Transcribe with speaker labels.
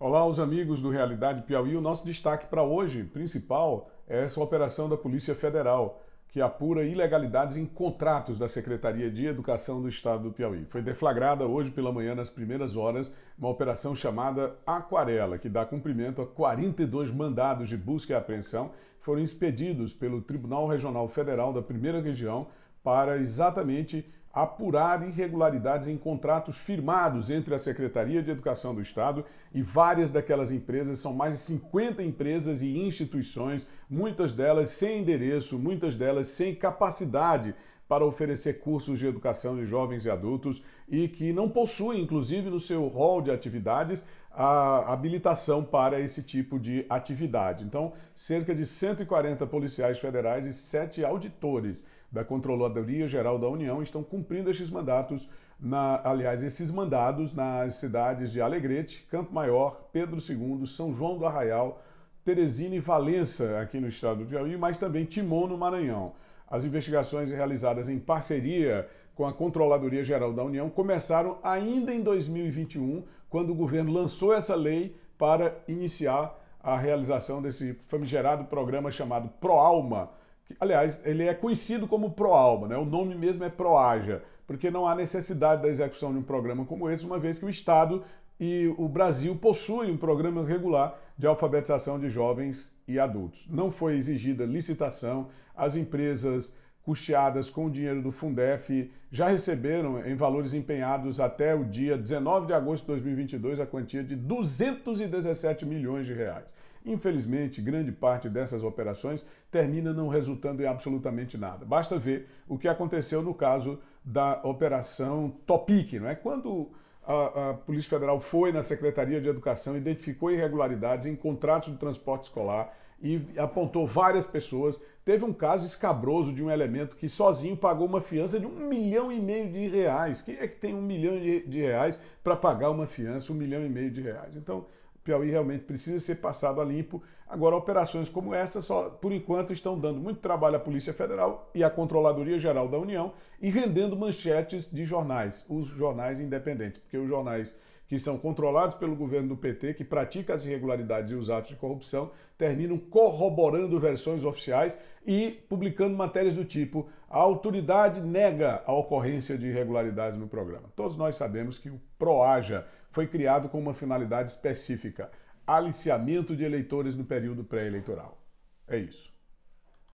Speaker 1: Olá, os amigos do Realidade Piauí. O nosso destaque para hoje, principal, é essa operação da Polícia Federal, que apura ilegalidades em contratos da Secretaria de Educação do Estado do Piauí. Foi deflagrada hoje pela manhã, nas primeiras horas, uma operação chamada Aquarela, que dá cumprimento a 42 mandados de busca e apreensão que foram expedidos pelo Tribunal Regional Federal da Primeira Região para exatamente apurar irregularidades em contratos firmados entre a Secretaria de Educação do Estado e várias daquelas empresas, são mais de 50 empresas e instituições, muitas delas sem endereço, muitas delas sem capacidade para oferecer cursos de educação de jovens e adultos e que não possuem, inclusive no seu rol de atividades, a habilitação para esse tipo de atividade. Então, cerca de 140 policiais federais e sete auditores da Controladoria Geral da União estão cumprindo estes mandatos, na, aliás, esses mandados nas cidades de Alegrete, Campo Maior, Pedro II, São João do Arraial, Teresina e Valença, aqui no estado do Piauí, mas também Timon, no Maranhão. As investigações realizadas em parceria com a Controladoria Geral da União começaram ainda em 2021, quando o governo lançou essa lei para iniciar a realização desse famigerado programa chamado ProAlma, aliás, ele é conhecido como ProAlma, né? o nome mesmo é ProAja, porque não há necessidade da execução de um programa como esse, uma vez que o Estado e o Brasil possuem um programa regular de alfabetização de jovens e adultos. Não foi exigida licitação, as empresas custeadas com o dinheiro do Fundef já receberam em valores empenhados até o dia 19 de agosto de 2022 a quantia de 217 milhões de reais. Infelizmente, grande parte dessas operações termina não resultando em absolutamente nada. Basta ver o que aconteceu no caso da operação Topic, não é? Quando a, a, Polícia Federal foi na Secretaria de Educação, identificou irregularidades em contratos de transporte escolar e apontou várias pessoas. Teve um caso escabroso de um elemento que sozinho pagou uma fiança de um milhão e meio de reais. Quem é que tem um milhão de, de reais para pagar uma fiança, um milhão e meio de reais? Então, Piauí realmente precisa ser passado a limpo. Agora, operações como essa, só por enquanto, estão dando muito trabalho à Polícia Federal e à Controladoria Geral da União e rendendo manchetes de jornais, os jornais independentes, porque os jornais que são controlados pelo governo do PT, que pratica as irregularidades e os atos de corrupção, terminam corroborando versões oficiais e publicando matérias do tipo: a autoridade nega a ocorrência de irregularidades no programa. Todos nós sabemos que o PROAJA foi criado com uma finalidade específica: aliciamento de eleitores no período pré-eleitoral. É isso.